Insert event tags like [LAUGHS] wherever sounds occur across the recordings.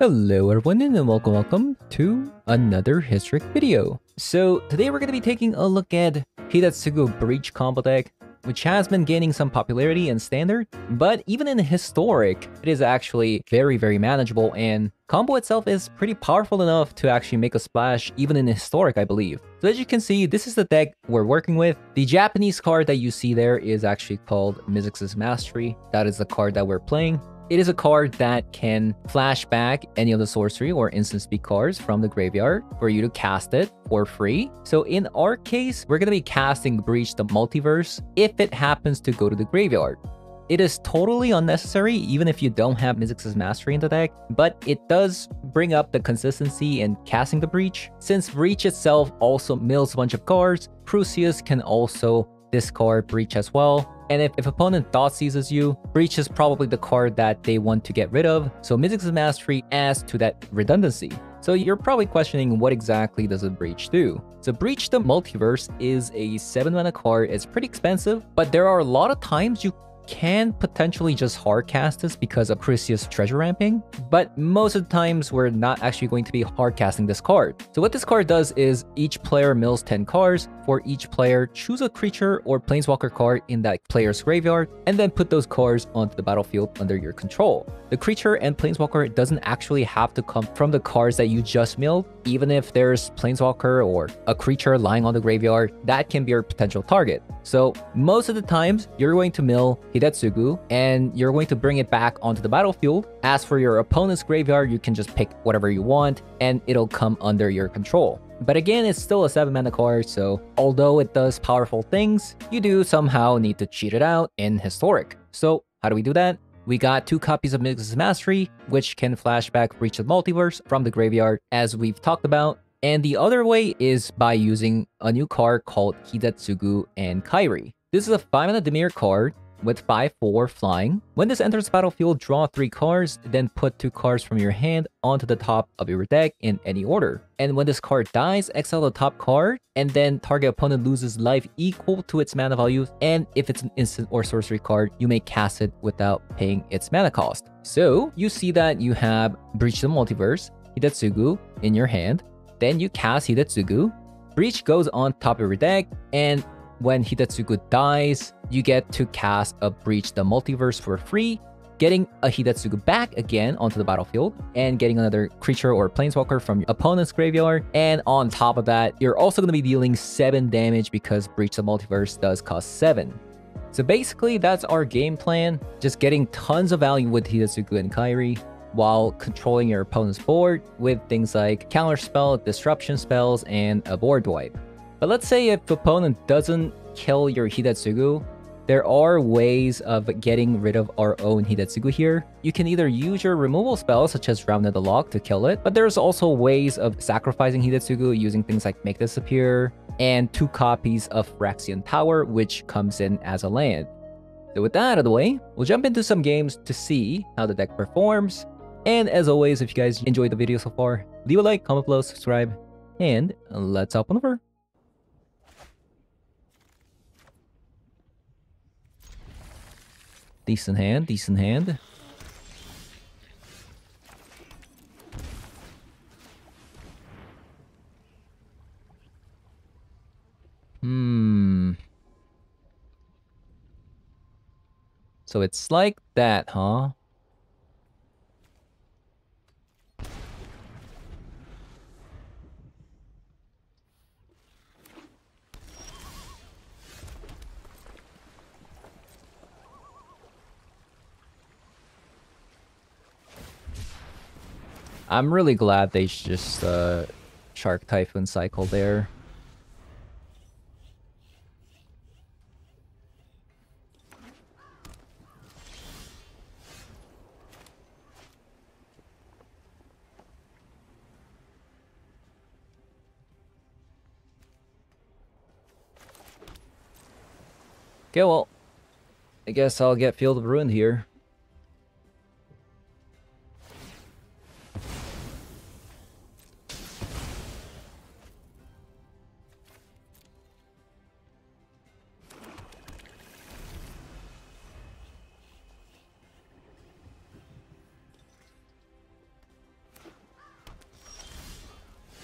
Hello everyone and welcome welcome to another Historic video. So today we're going to be taking a look at Hidetsugu Breach combo deck, which has been gaining some popularity in Standard, but even in Historic, it is actually very very manageable and combo itself is pretty powerful enough to actually make a splash even in Historic I believe. So as you can see, this is the deck we're working with. The Japanese card that you see there is actually called Mizzix's Mastery. That is the card that we're playing. It is a card that can flash back any of the sorcery or instant speed cards from the graveyard for you to cast it for free. So in our case, we're going to be casting Breach the Multiverse if it happens to go to the graveyard. It is totally unnecessary even if you don't have Mizzix's Mastery in the deck, but it does bring up the consistency in casting the Breach. Since Breach itself also mills a bunch of cards, Crucius can also discard Breach as well, and if, if opponent Thoughtseizes you, Breach is probably the card that they want to get rid of, so Mizzix's Mastery adds to that redundancy. So you're probably questioning what exactly does a Breach do? So Breach the Multiverse is a 7 mana card, it's pretty expensive, but there are a lot of times you can potentially just hard cast this because of Crucius treasure ramping, but most of the times we're not actually going to be hard casting this card. So what this card does is each player mills 10 cards. For each player, choose a creature or planeswalker card in that player's graveyard, and then put those cards onto the battlefield under your control. The creature and planeswalker doesn't actually have to come from the cards that you just milled, even if there's planeswalker or a creature lying on the graveyard, that can be your potential target. So most of the times, you're going to mill Hidetsugu, and you're going to bring it back onto the battlefield. As for your opponent's graveyard, you can just pick whatever you want, and it'll come under your control. But again, it's still a 7 mana card, so although it does powerful things, you do somehow need to cheat it out in Historic. So how do we do that? We got two copies of Mizzix's Mastery, which can flashback Breach of Multiverse from the graveyard, as we've talked about. And the other way is by using a new card called Hidetsugu and Kairi. This is a 5 mana Dimir card with 5-4 flying. When this enters battlefield, draw 3 cards, then put 2 cards from your hand onto the top of your deck in any order. And when this card dies, exile the top card, and then target opponent loses life equal to its mana value, and if it's an instant or sorcery card, you may cast it without paying its mana cost. So, you see that you have Breach the Multiverse, Hidetsugu in your hand, then you cast Hidetsugu, Breach goes on top of your deck, and when Hidetsugu dies, you get to cast a Breach the Multiverse for free, getting a Hidetsugu back again onto the battlefield, and getting another creature or planeswalker from your opponent's graveyard. And on top of that, you're also going to be dealing 7 damage because Breach the Multiverse does cost 7. So basically, that's our game plan. Just getting tons of value with Hidetsugu and Kairi while controlling your opponent's board with things like counter spell, disruption spells, and a board wipe. But let's say if opponent doesn't kill your Hidetsugu, there are ways of getting rid of our own Hidetsugu here. You can either use your removal spells such as Remnant the Lock to kill it, but there's also ways of sacrificing Hidetsugu using things like Make Disappear and two copies of Phyrexian Tower, which comes in as a land. So with that out of the way, we'll jump into some games to see how the deck performs. And as always, if you guys enjoyed the video so far, leave a like, comment below, subscribe, and let's hop on over. Decent hand, decent hand. Hmm. So it's like that, huh? I'm really glad they just uh, Shark Typhoon cycle there. Okay, well, I guess I'll get Field of Ruin here.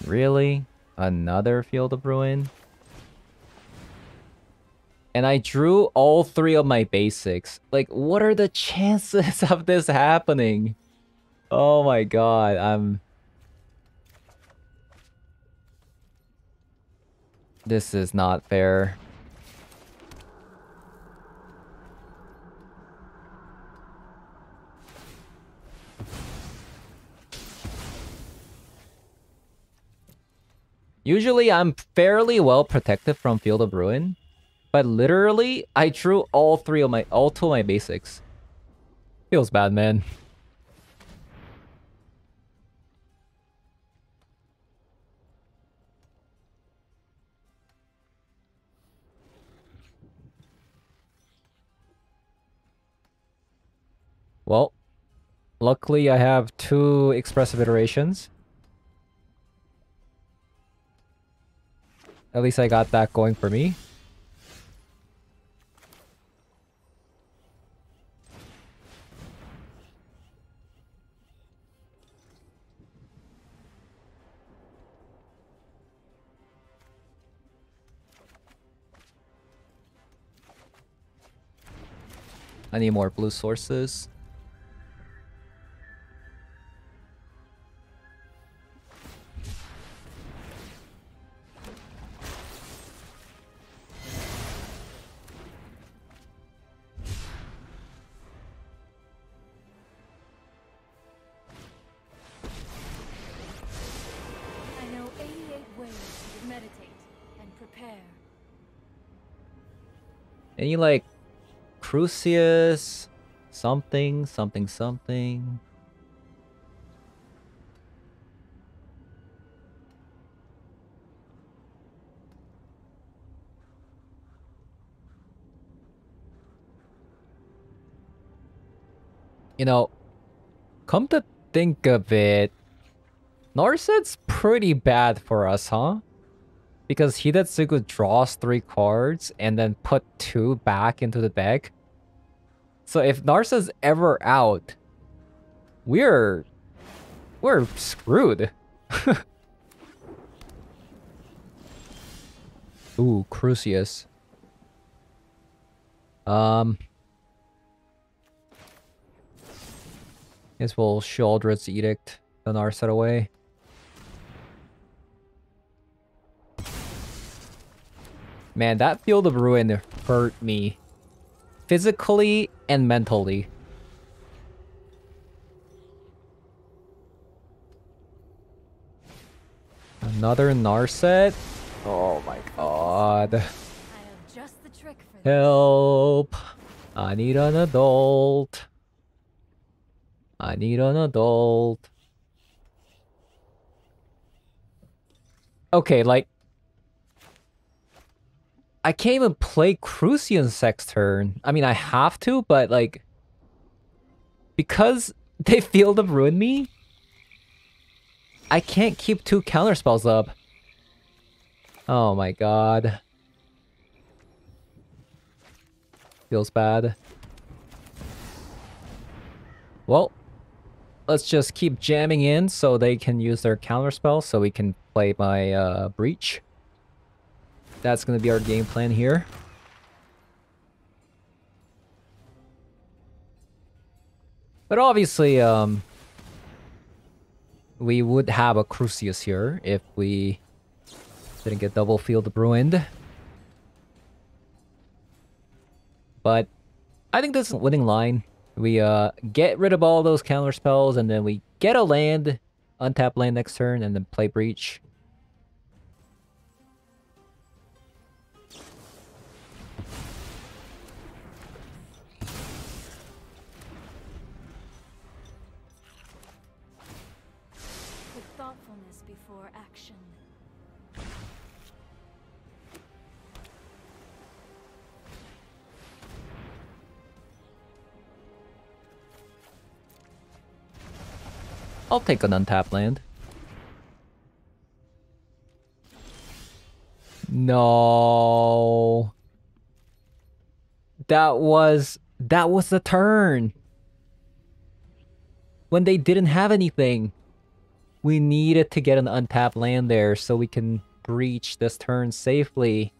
Really? Another Field of Ruin? And I drew all three of my basics. Like, what are the chances [LAUGHS] of this happening? Oh my god, I'm... This is not fair. Usually I'm fairly well protected from Field of Ruin, but literally I drew all three of my all two of my basics. Feels bad, man. Well, luckily I have two expressive iterations. At least I got that going for me. I need more blue sources. Any like Crucius something something something You know, come to think of it, Narset's pretty bad for us, huh? Because Hidetsugu draws three cards and then put two back into the deck. So if Narset's ever out, we're we're screwed. [LAUGHS] Ooh, Crucius. Um Guess we'll Sheoldred's Edict the Narset away. Man, that Field of Ruin hurt me. Physically and mentally. Another Narset? Oh my god. Help! I need an adult. I need an adult. Okay, like, I can't even play Crucian Sex turn. I mean, I have to, but like... Because [LAUGHS] they Field of Ruin me, I can't keep two counter spells up. Oh my god. Feels bad. Well, let's just keep jamming in so they can use their counter spell so we can play my uh, Breach. That's going to be our game plan here. But obviously, um, we would have a Crucius here if we didn't get double field ruined. But I think this is a winning line. We uh get rid of all those counter spells and then we get a land, untap land next turn, and then play breach. I'll take an untapped land. No. That was... That was the turn. When they didn't have anything. We needed to get an untapped land there so we can breach this turn safely.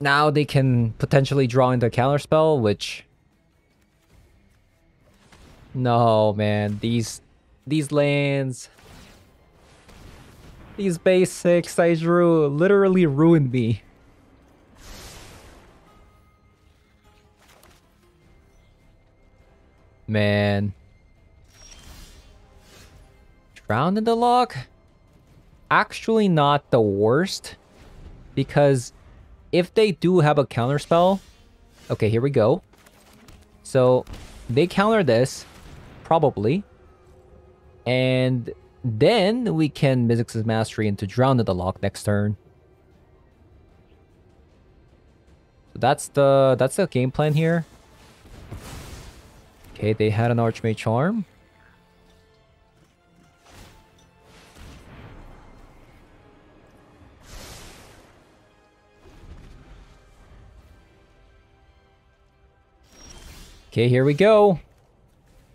Now they can potentially draw into a counterspell, which... No, man. These these lands... These basics I drew literally ruined me. Man. Drown in the Loch? Actually not the worst. Because if they do have a counter spell... Okay, here we go. So, they counter this. Probably. And then we can Mizzix's Mastery into Drown in the Loch next turn. So that's the that's the game plan here. Okay, they had an Archmage Charm. Okay, here we go.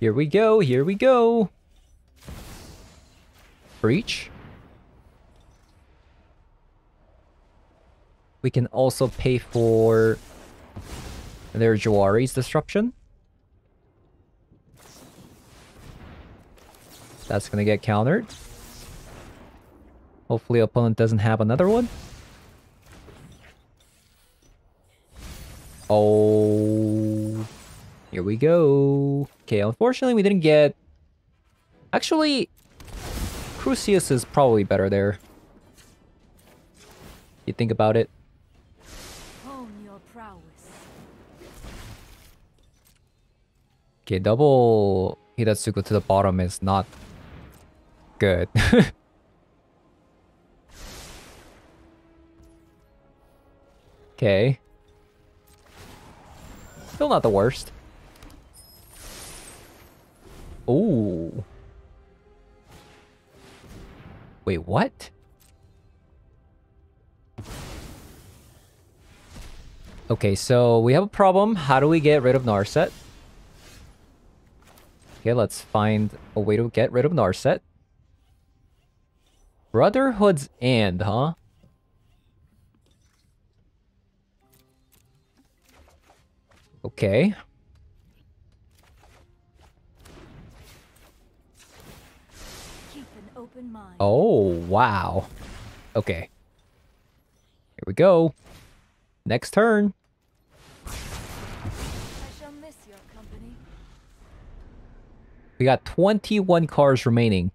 Here we go, here we go. Breach. We can also pay for their Jwari's Disruption. That's gonna get countered. Hopefully opponent doesn't have another one. Oh, here we go. Okay, unfortunately we didn't get... Actually, Crucius is probably better there. You think about it. Okay, double Hidetsugu to the bottom is not good. [LAUGHS] okay. Still not the worst. Ooh. Wait, what? Okay, so we have a problem. How do we get rid of Narset? Okay, let's find a way to get rid of Narset. Brotherhood's End, huh? Okay. Oh, wow. Okay. Here we go. Next turn. We got 21 cars remaining.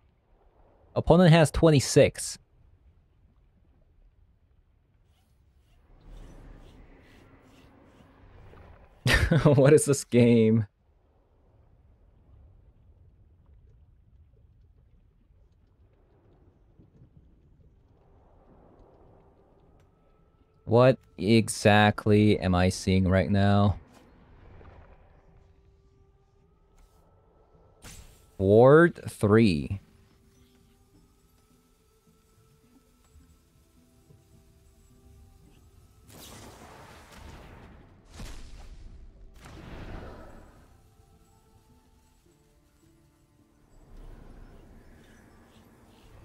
Opponent has 26. [LAUGHS] what is this game? What exactly am I seeing right now? Ward 3.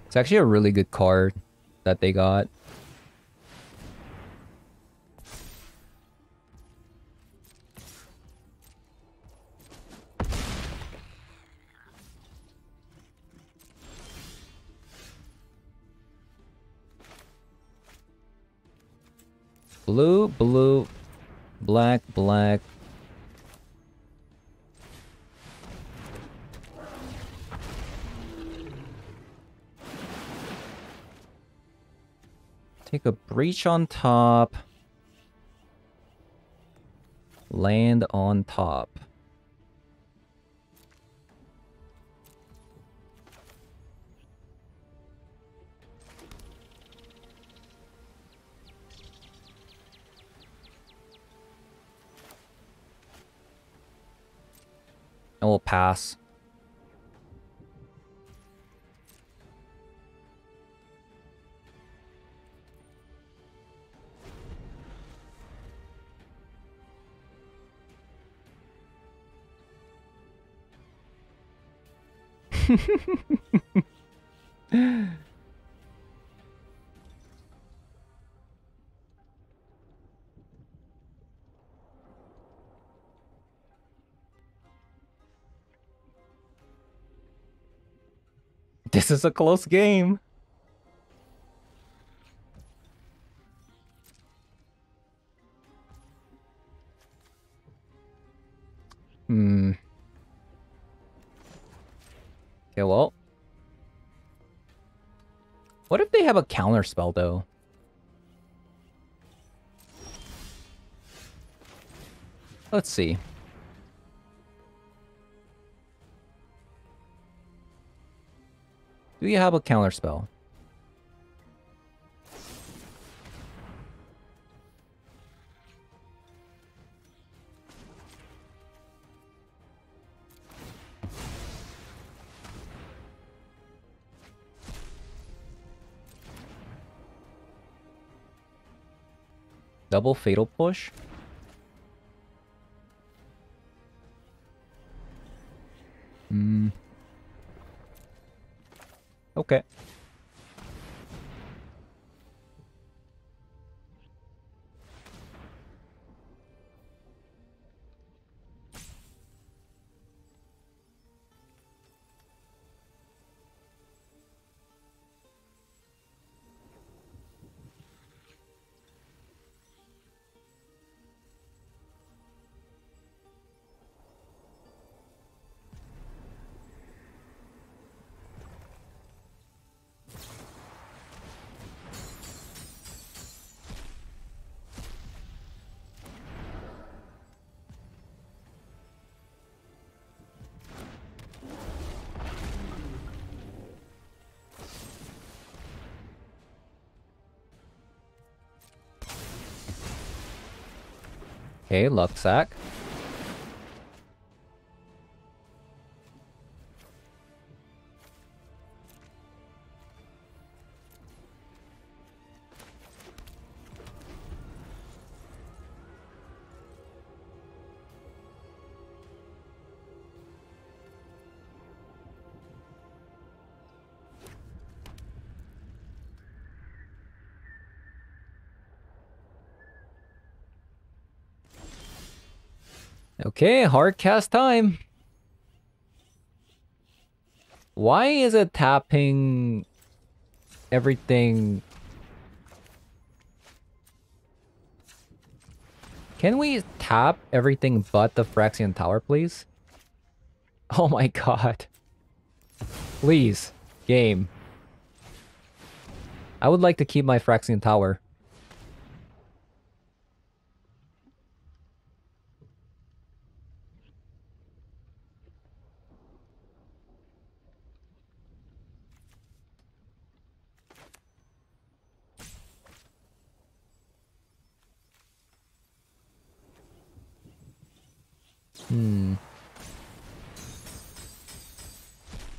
It's actually a really good card that they got. Breach on top. Land on top. And we'll pass. This is a close game. Have a counter spell, though? Let's see. Do you have a counter spell? Double fatal push? Hmm. Okay. Okay, luck Okay, hard cast time. Why is it tapping everything? Can we tap everything but the Phyrexian Tower, please? Oh my [LAUGHS] god. Please, game. I would like to keep my Phyrexian Tower. Hmm.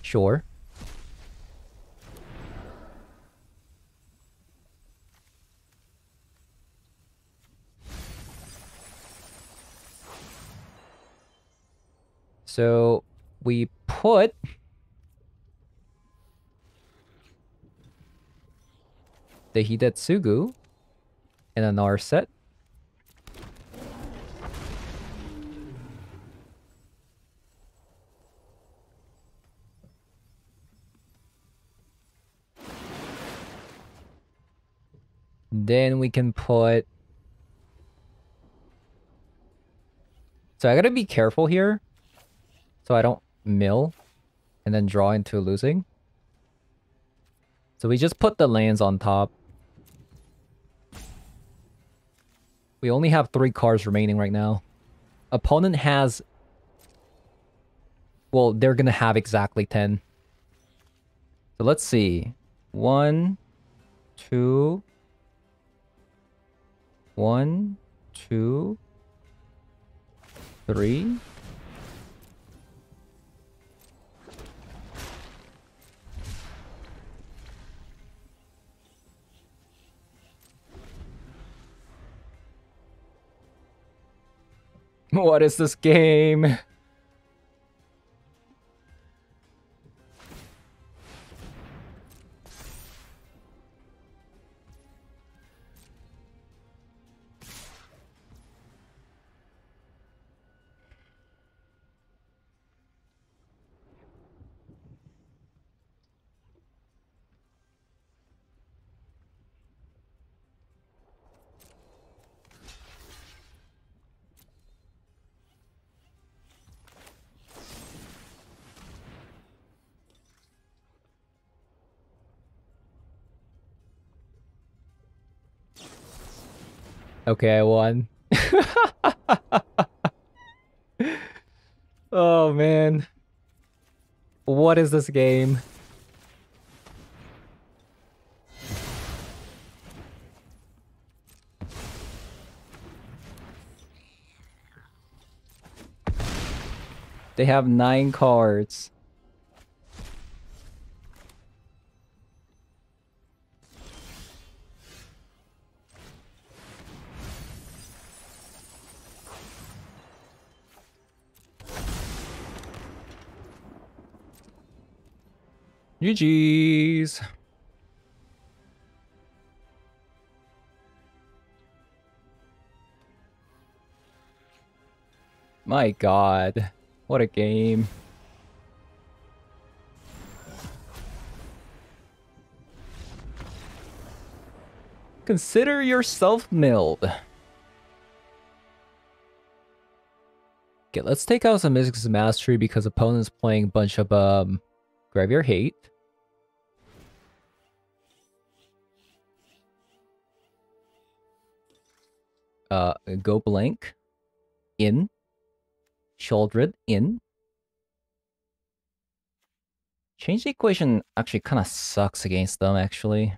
Sure. So we put the Hidetsugu in an R set. Then we can put... So I gotta be careful here. So I don't mill and then draw into losing. So we just put the lands on top. We only have three cards remaining right now. Opponent has... Well, they're gonna have exactly 10. So let's see. One, two, one, two, three. [LAUGHS] What is this game? Okay, I won. [LAUGHS] oh man. What is this game? They have nine cards. GG's. My god. What a game. Consider yourself milled. Okay, let's take out some Mizzix's Mastery because opponent's playing a bunch of um Graveyard Hate. Uh, go blank. In. Sheoldred in. Change the equation actually kind of sucks against them, actually.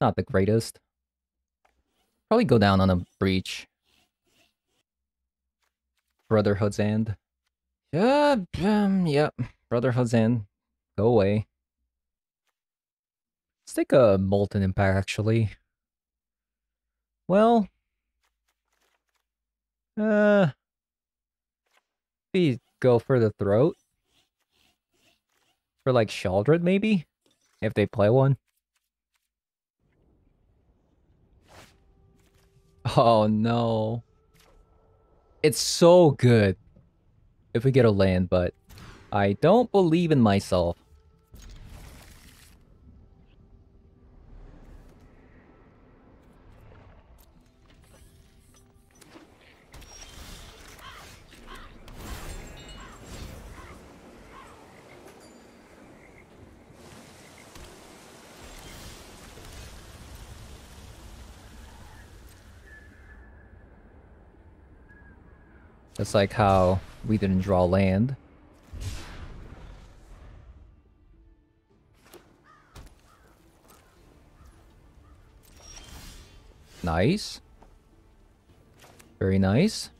Not the greatest. Probably go down on a breach. Brotherhood's End. Yeah, um, yep. Brotherhood's End. Go away. Let's take a Molten Impact, actually. Well... Uh... We go for the throat. For like Sheoldred, maybe? If they play one. Oh no. It's so good if we get a land, but I don't believe in myself. Just like how we didn't draw land. Nice. Very nice.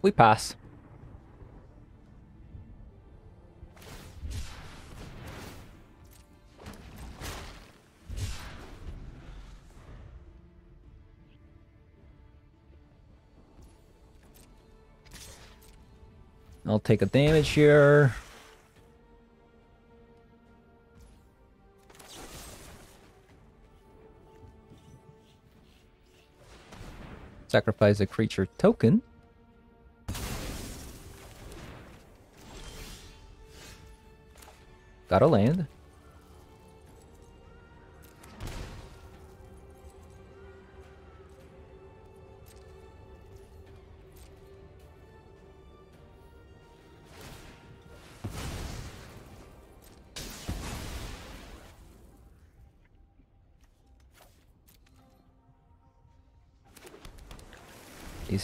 We pass. I'll take a damage here. Sacrifice a creature token. Got a land.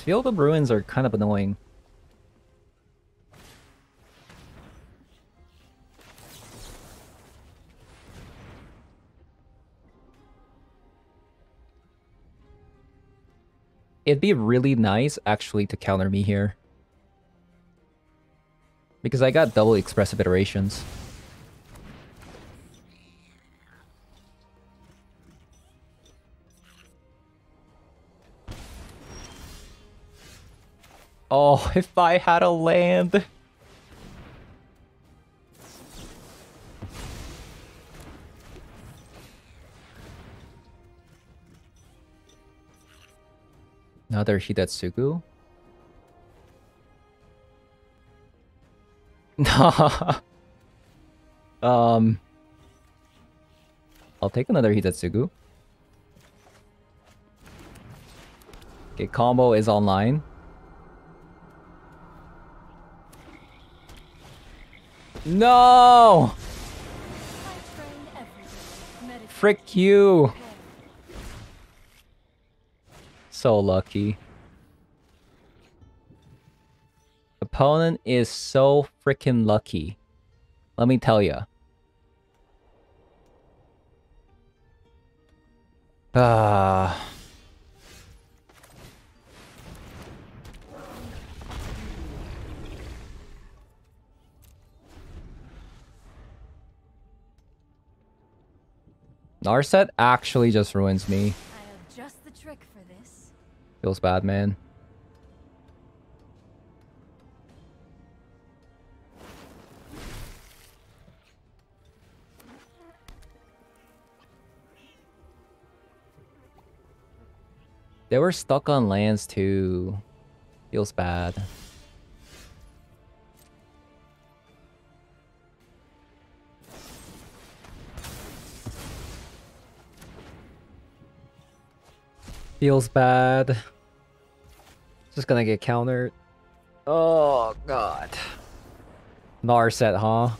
Field of Ruins are kind of annoying. It'd be really nice, actually, to counter me here. Because I got double expressive iterations. Oh, [LAUGHS] if I had a land. Another Hidetsugu? [LAUGHS] um... I'll take another Hidetsugu. Okay, combo is online. No! Frick you! So lucky. Opponent is so freaking lucky. Let me tell ya. Ah. Narset actually just ruins me. I have just the trick for this. Feels bad, man. They were stuck on lands too. Feels bad. Feels bad. Just gonna get countered. Oh god. Narset, huh?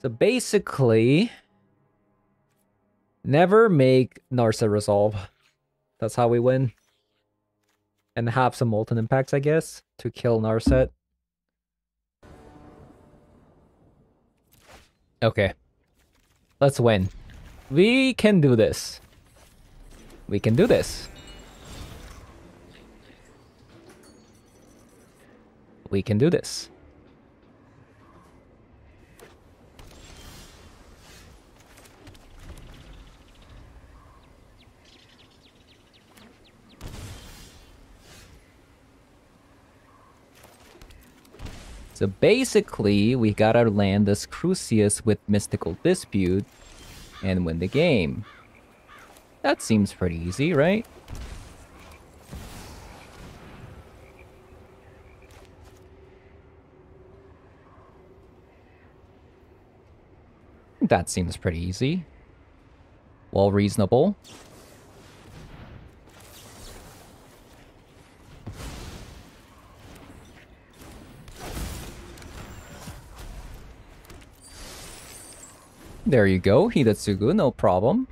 So basically, never make Narset resolve. That's how we win. And have some molten impacts, I guess, to kill Narset. Okay. Let's win. We can do this. We can do this. We can do this. So basically, we gotta land this Crucius with Mystical Dispute and win the game. That seems pretty easy, right? That seems pretty easy. Well, reasonable. There you go, Hidetsugu, no problem.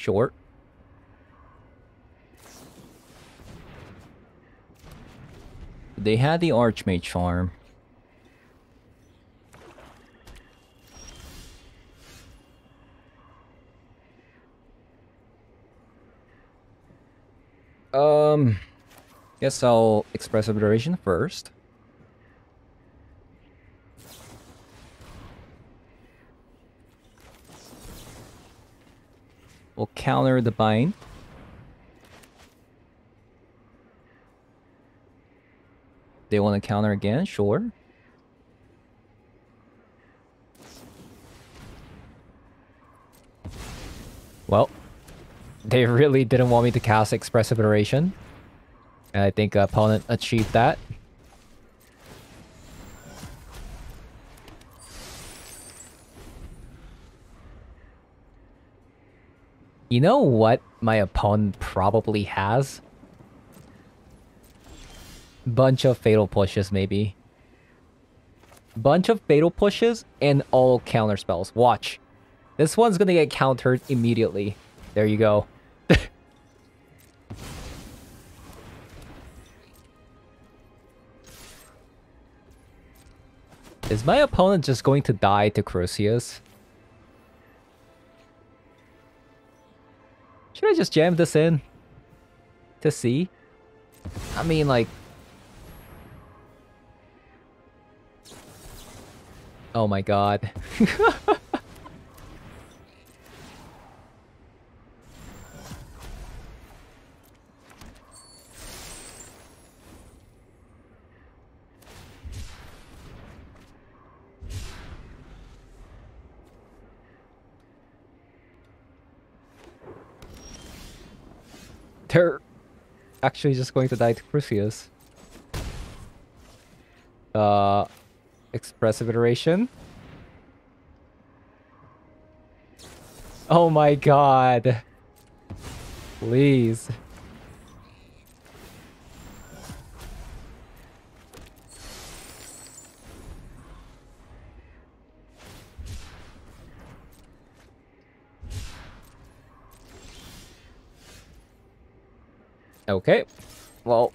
Short. They had the Archmage Charm. Um, guess I'll express observation first. We'll counter the bind. They want to counter again? Sure. Well, they really didn't want me to cast Expressive Iteration. And I think uh, opponent achieved that. You know what my opponent probably has? Bunch of fatal pushes, maybe. Bunch of fatal pushes and all counter spells. Watch. This one's gonna get countered immediately. There you go. [LAUGHS] Is my opponent just going to die to Crucias? Should I just jam this in? To see? I mean, like... Oh my god. [LAUGHS] They're actually just going to die to Crucias. Uh, expressive iteration. Oh my god. Please. Okay. Well.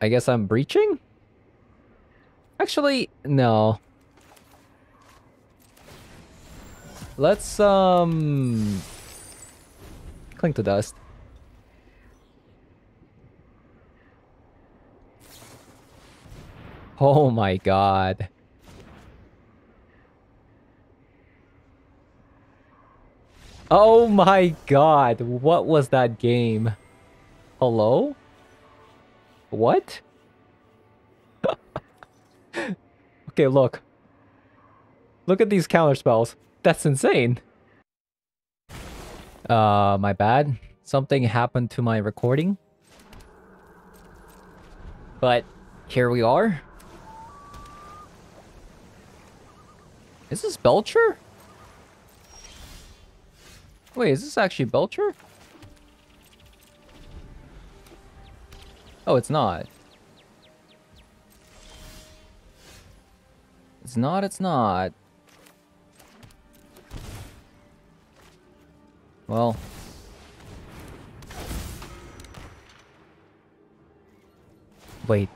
I guess I'm breaching? Actually, no. Let's, um... Cling to dust. Oh my god. Oh my god, what was that game? Hello? What? [LAUGHS] okay, look. Look at these counter spells. That's insane. Uh, my bad. Something happened to my recording. But here we are. Is this Belcher? Wait, is this actually Belcher? Oh, it's not. It's not, it's not. Well. Wait.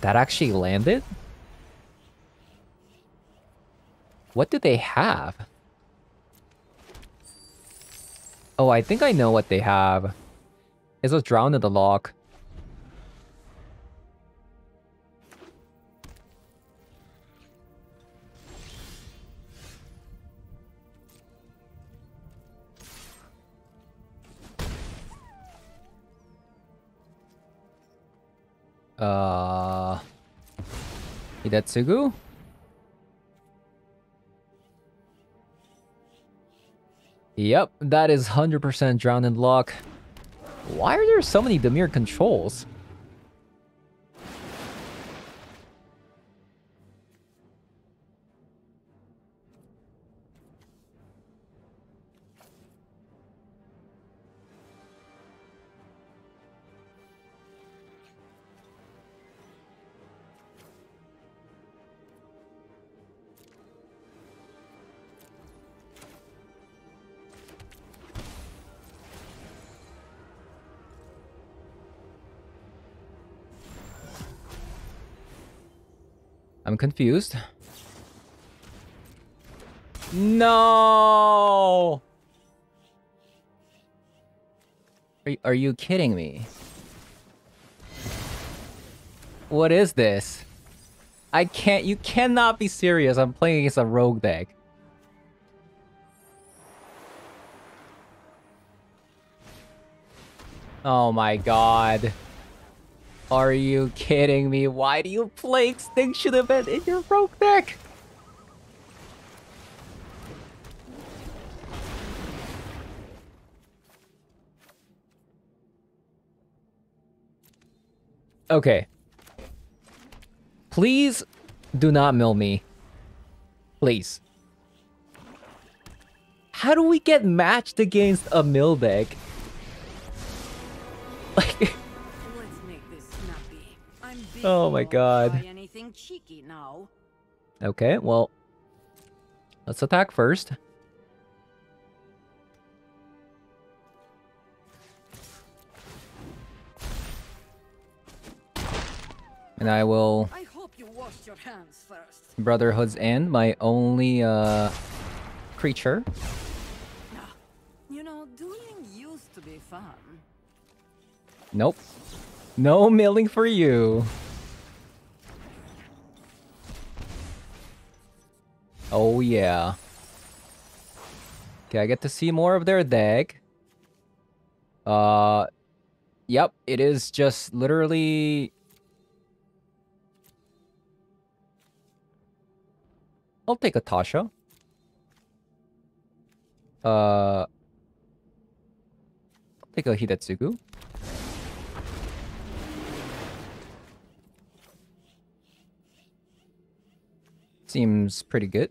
That actually landed? What do they have? Oh, I think I know what they have. It's a Drown in the Loch. Uh... Hidetsugu? Yep, that is 100% drowned in Loch. Why are there so many Dimir controls? I'm confused. No! Are, are you kidding me? What is this? I can't- you cannot be serious, I'm playing against a rogue deck. Oh my god. Are you kidding me? Why do you play Extinction Event in your rogue deck? Okay. Please do not mill me. Please. How do we get matched against a mill deck? [LAUGHS] Like... Oh my God. anything cheeky now. Okay, well, let's attack first. And I will I hope you washed your hands first. Brotherhood's End, my only uh, creature. You know, dueling used to be fun. Nope. No milling for you. Oh yeah. Okay, I get to see more of their deck. Uh, yep, it is just literally... I'll take a Tasha. Uh... Take a Hidetsugu. Seems pretty good.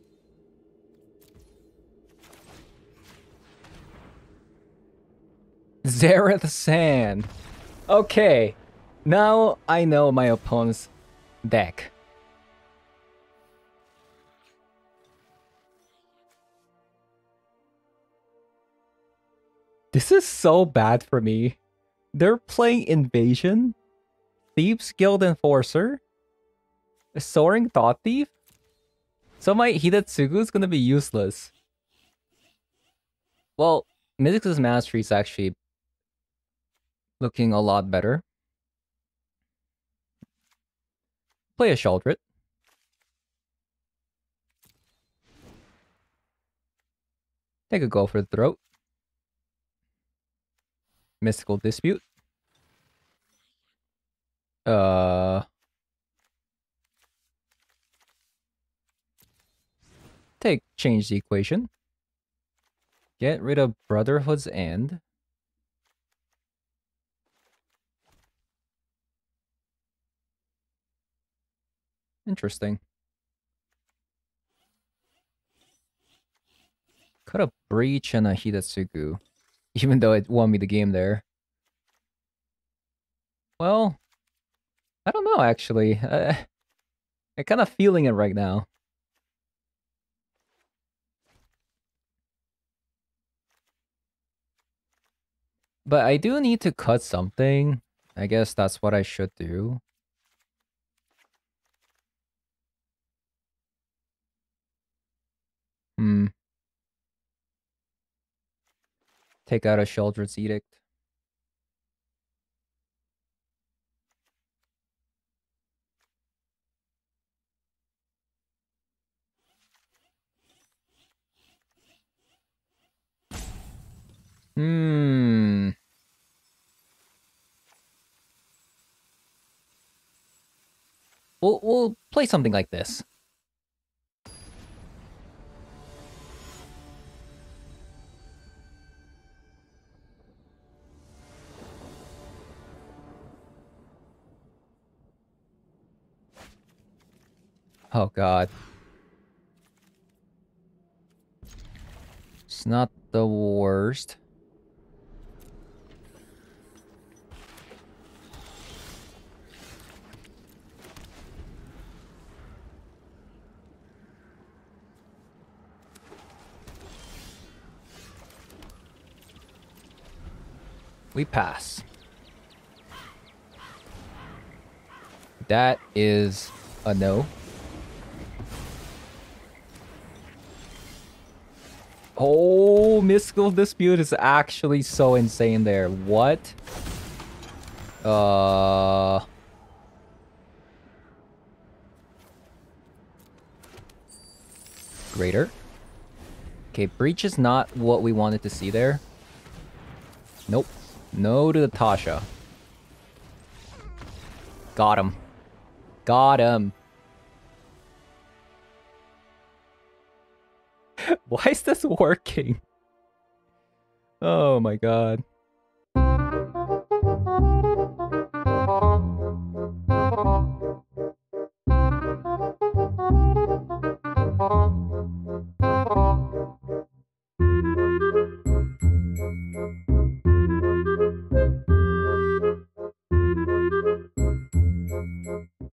Zareth San. Okay. Now I know my opponent's deck. This is so bad for me. They're playing Invasion, Thieves Guild Enforcer, Soaring Thought Thief. So my Hidetsugu is gonna be useless. Well, Mizzix's Mastery is actually looking a lot better. Play a Sheoldred. Take a go for the throat. Mystical Dispute. Uh... Take change the equation. Get rid of Brotherhood's End. Interesting. Cut a breach and a Hidetsugu. [LAUGHS] Even though it won me the game there. Well, I don't know actually. [LAUGHS] I'm kind of feeling it right now. But I do need to cut something. I guess that's what I should do. Hmm. Take out a Sheoldred's Edict. Hmm. We'll, we'll play something like this. Oh god. It's not the worst. We pass. That is a no. Oh, Mystical Dispute is actually so insane there. What? Uh... Greater. Okay, Breach is not what we wanted to see there. Nope. No to the Tasha. Got him. Got him. [LAUGHS] Why is this [LAUGHS] working? Oh my god.